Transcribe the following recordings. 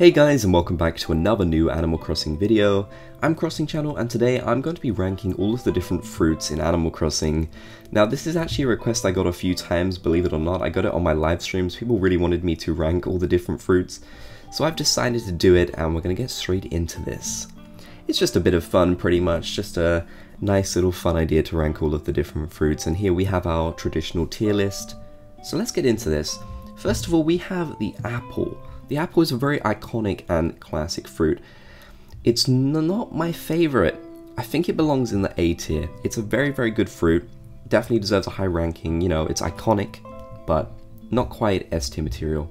Hey guys and welcome back to another new Animal Crossing video. I'm Crossing Channel and today I'm going to be ranking all of the different fruits in Animal Crossing. Now this is actually a request I got a few times, believe it or not. I got it on my live streams, people really wanted me to rank all the different fruits. So I've decided to do it and we're going to get straight into this. It's just a bit of fun pretty much, just a nice little fun idea to rank all of the different fruits. And here we have our traditional tier list. So let's get into this. First of all we have the apple. The apple is a very iconic and classic fruit. It's not my favorite. I think it belongs in the A tier. It's a very, very good fruit. Definitely deserves a high ranking. You know, it's iconic, but not quite S tier material.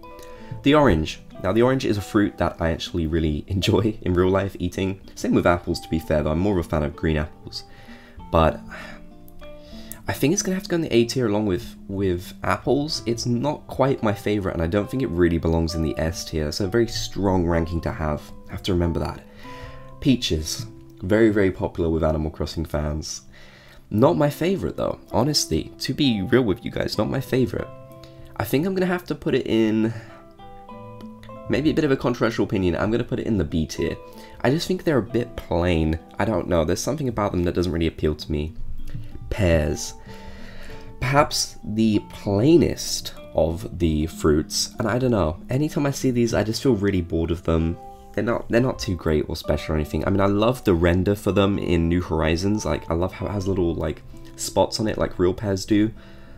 The orange. Now, the orange is a fruit that I actually really enjoy in real life eating. Same with apples, to be fair, though. I'm more of a fan of green apples. But I think it's gonna have to go in the A tier along with with apples. It's not quite my favorite, and I don't think it really belongs in the S tier. So a very strong ranking to have. Have to remember that. Peaches, very very popular with Animal Crossing fans. Not my favorite though. Honestly, to be real with you guys, not my favorite. I think I'm gonna have to put it in. Maybe a bit of a controversial opinion. I'm gonna put it in the B tier. I just think they're a bit plain. I don't know. There's something about them that doesn't really appeal to me pears. Perhaps the plainest of the fruits, and I don't know, anytime I see these I just feel really bored of them. They're not they're not too great or special or anything. I mean I love the render for them in New Horizons, like I love how it has little like spots on it like real pears do.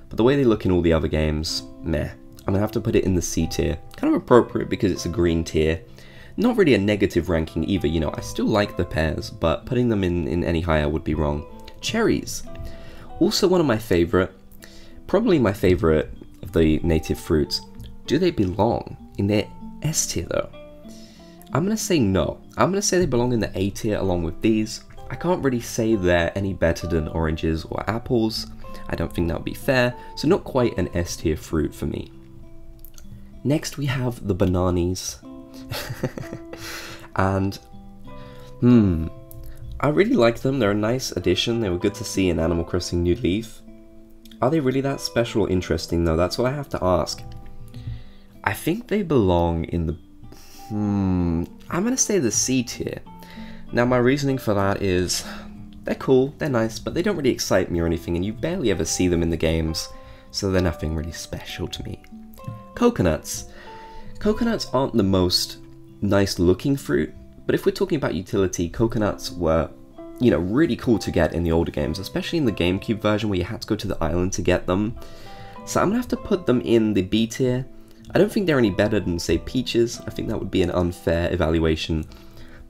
But the way they look in all the other games, meh. I'm gonna have to put it in the C tier. Kind of appropriate because it's a green tier. Not really a negative ranking either, you know, I still like the pears, but putting them in, in any higher would be wrong. Cherries. Also one of my favourite, probably my favourite of the native fruits. Do they belong in their S tier though? I'm to say no. I'm to say they belong in the A tier along with these. I can't really say they're any better than oranges or apples. I don't think that would be fair, so not quite an S tier fruit for me. Next we have the bananas. and, hmm, I really like them, they're a nice addition, they were good to see in Animal Crossing New Leaf. Are they really that special interesting though? That's what I have to ask. I think they belong in the... Hmm... I'm gonna say the C tier. Now my reasoning for that is... They're cool, they're nice, but they don't really excite me or anything, and you barely ever see them in the games, so they're nothing really special to me. Coconuts. Coconuts aren't the most nice looking fruit, but if we're talking about utility, coconuts were, you know, really cool to get in the older games, especially in the GameCube version where you had to go to the island to get them. So I'm gonna have to put them in the B tier. I don't think they're any better than, say, peaches. I think that would be an unfair evaluation.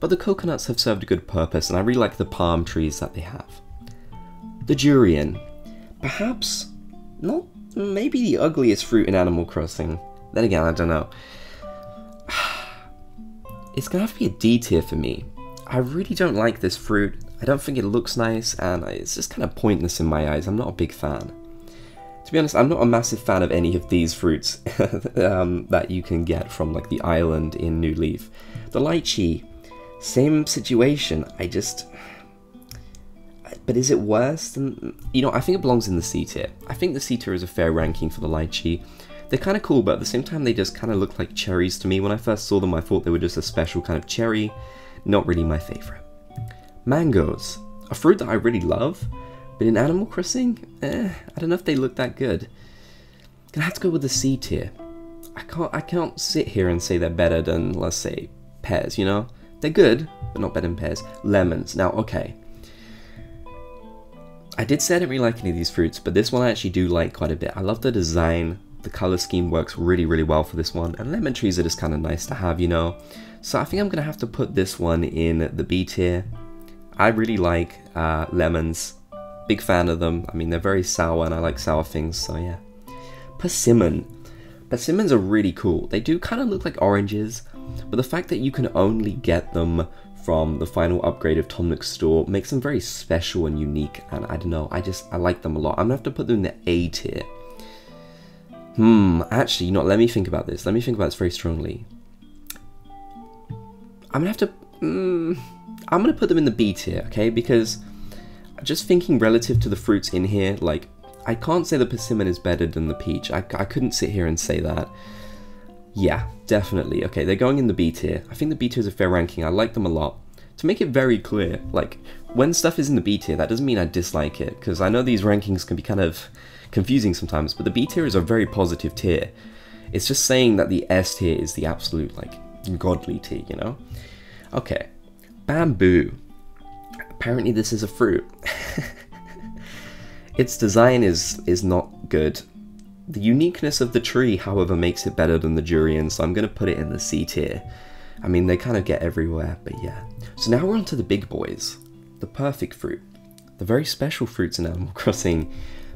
But the coconuts have served a good purpose, and I really like the palm trees that they have. The durian. Perhaps not maybe the ugliest fruit in Animal Crossing. Then again, I don't know it's gonna have to be a D tier for me. I really don't like this fruit. I don't think it looks nice, and it's just kind of pointless in my eyes. I'm not a big fan. To be honest, I'm not a massive fan of any of these fruits um, that you can get from like the island in New Leaf. The lychee, same situation. I just, but is it worse than you know? I think it belongs in the C tier. I think the C tier is a fair ranking for the lychee. They're kind of cool, but at the same time, they just kind of look like cherries to me. When I first saw them, I thought they were just a special kind of cherry. Not really my favorite. Mangoes, a fruit that I really love, but in Animal Crossing, eh, I don't know if they look that good. Gonna have to go with the C tier. I can't, I can't sit here and say they're better than, let's say, pears. You know, they're good, but not better than pears. Lemons. Now, okay. I did say I didn't really like any of these fruits, but this one I actually do like quite a bit. I love the design, the color scheme works really, really well for this one. And lemon trees are just kind of nice to have, you know. So I think I'm going to have to put this one in the B tier. I really like uh, lemons. Big fan of them. I mean, they're very sour and I like sour things, so yeah. Persimmon. Persimmons are really cool. They do kind of look like oranges, but the fact that you can only get them from the final upgrade of Tom Nook's store makes them very special and unique, and I don't know, I just, I like them a lot. I'm gonna have to put them in the A tier. Hmm, actually, you know, let me think about this. Let me think about this very strongly. I'm gonna have to. Mm, I'm gonna put them in the B tier, okay? Because just thinking relative to the fruits in here, like, I can't say the persimmon is better than the peach. I, I couldn't sit here and say that. Yeah, definitely. Okay, they're going in the B tier. I think the B tier is a fair ranking. I like them a lot. To make it very clear, like, when stuff is in the B tier, that doesn't mean I dislike it, because I know these rankings can be kind of confusing sometimes, but the B tier is a very positive tier. It's just saying that the S tier is the absolute, like, godly tier, you know? Okay. Bamboo. Apparently this is a fruit. its design is, is not good. The uniqueness of the tree, however, makes it better than the durian, so I'm going to put it in the C tier. I mean, they kind of get everywhere, but yeah. So now we're on to the big boys. The perfect fruit. The very special fruits in Animal Crossing.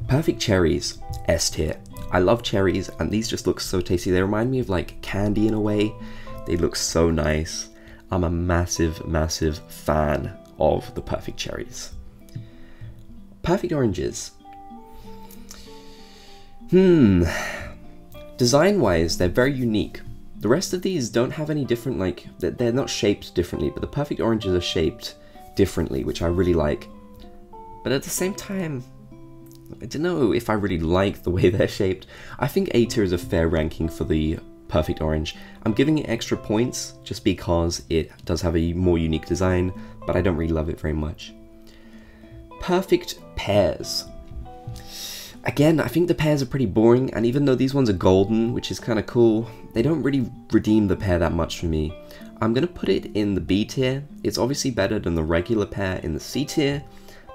Perfect cherries, S tier. I love cherries, and these just look so tasty. They remind me of like candy in a way. They look so nice. I'm a massive, massive fan of the perfect cherries. Perfect oranges. Hmm. Design wise, they're very unique. The rest of these don't have any different, like, they're not shaped differently, but the perfect oranges are shaped differently, which I really like. But at the same time, I don't know if I really like the way they're shaped. I think A tier is a fair ranking for the perfect orange. I'm giving it extra points just because it does have a more unique design, but I don't really love it very much. Perfect pears. Again, I think the pears are pretty boring, and even though these ones are golden, which is kind of cool, they don't really redeem the pear that much for me. I'm going to put it in the B tier. It's obviously better than the regular pear in the C tier,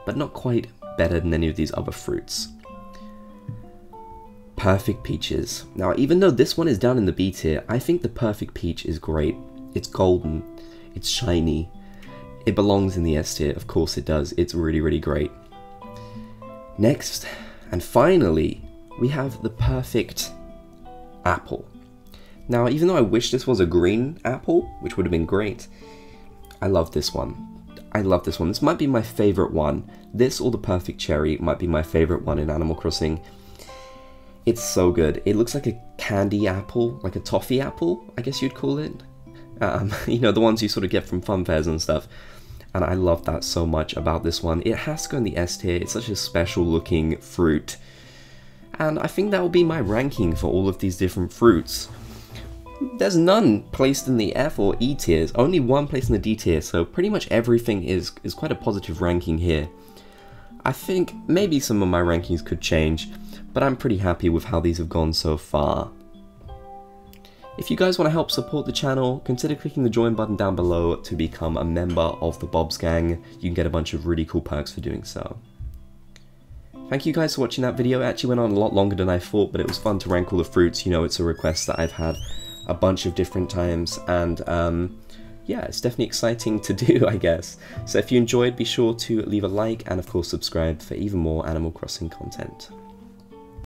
but not quite better than any of these other fruits. Perfect Peaches. Now, even though this one is down in the B tier, I think the Perfect Peach is great. It's golden, it's shiny, it belongs in the S tier, of course it does. It's really, really great. Next, and finally, we have the Perfect Apple. Now, even though I wish this was a green apple, which would have been great, I love this one. I love this one. This might be my favorite one. This or the Perfect Cherry might be my favorite one in Animal Crossing. It's so good. It looks like a candy apple, like a toffee apple, I guess you'd call it. Um, you know, the ones you sort of get from fun fairs and stuff. And I love that so much about this one. It has to go in the S tier. It's such a special looking fruit. And I think that will be my ranking for all of these different fruits. There's none placed in the F or E tiers, only one placed in the D tier, so pretty much everything is, is quite a positive ranking here. I think maybe some of my rankings could change, but I'm pretty happy with how these have gone so far. If you guys want to help support the channel, consider clicking the join button down below to become a member of the Bobs Gang. You can get a bunch of really cool perks for doing so. Thank you guys for watching that video. It actually went on a lot longer than I thought, but it was fun to rank all the fruits. You know, it's a request that I've had a bunch of different times, and um, yeah, it's definitely exciting to do, I guess. So if you enjoyed, be sure to leave a like and of course subscribe for even more Animal Crossing content.